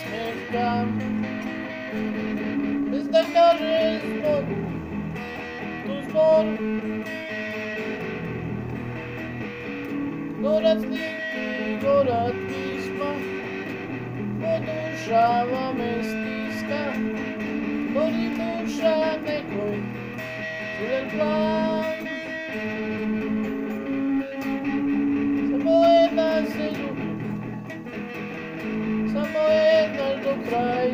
smykam Wystawiarzy z boku Tu z boku Doradniki, dorad pisma Poduszała me stiska Boli dusza nekoj Tyle plan kraj.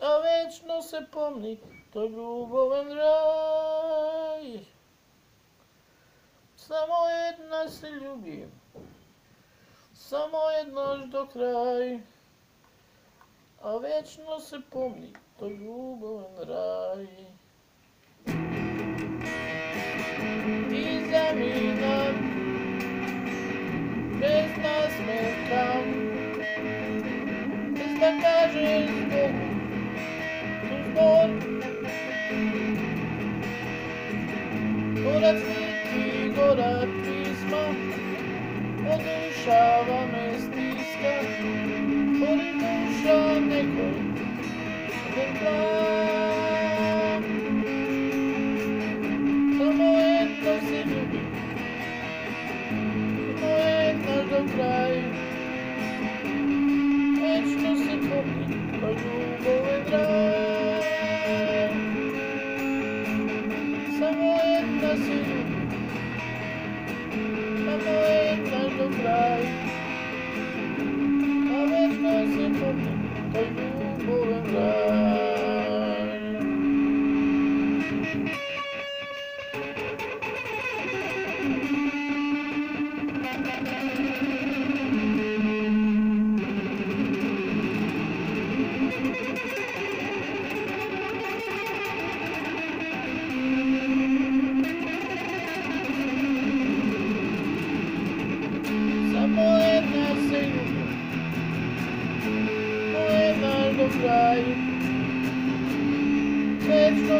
A večno se pomni To je ljubovan raj. Samo jedna se ljubi Samo jedna do kraj. A večno se pomni To je ljubovan raj. Kažeš Bogu Tu zbor Gorac niti, gorat pisma Odušava me stiska duša nekoj Jedan plan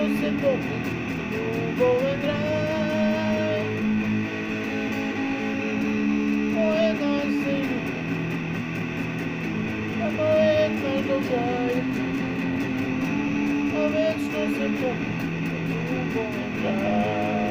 večno se Ljubove drag Samo jedna se ljubi Samo jedna do kraju A večno se popni Ljubove drag